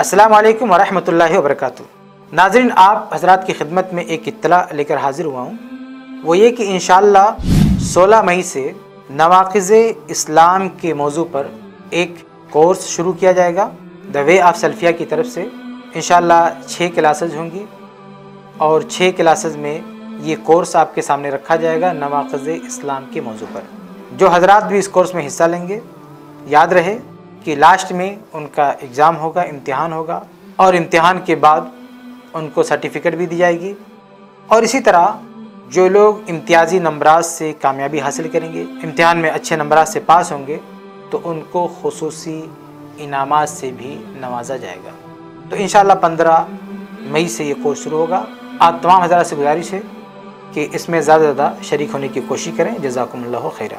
अस्सलाम वालेकुम वरहमतुल्लाहि वबरकातुहू। नाजरीन, आप हजरात की खिदमत में एक इत्तला लेकर हाजिर हुआ हूँ। वो ये कि इन 16 मई से नवाक़ इस्लाम के मौजू पर एक कोर्स शुरू किया जाएगा। द वे ऑफ़ सल्फिया की तरफ़ से इन छः क्लासेज होंगी और छः क्लासेज में ये कोर्स आपके सामने रखा जाएगा नवाक़ इस्लाम के मौजू पर। जो हजरात भी इस कोर्स में हिस्सा लेंगे याद रहे कि लास्ट में उनका एग्ज़ाम होगा, इम्तिहान होगा और इम्तिहान के बाद उनको सर्टिफिकेट भी दी जाएगी। और इसी तरह जो लोग इम्तियाज़ी नंबरात से कामयाबी हासिल करेंगे, इम्तिहान में अच्छे नंबरात से पास होंगे तो उनको खसूस इनाम से भी नवाजा जाएगा। तो इन पंद्रह मई से ये कोर्स शुरू होगा। आप तमाम हज़ारा से गुजारिश है कि इसमें ज़्यादा से ज़्यादा शरीक होने की कोशिश करें। जजाकम्ला खैरा।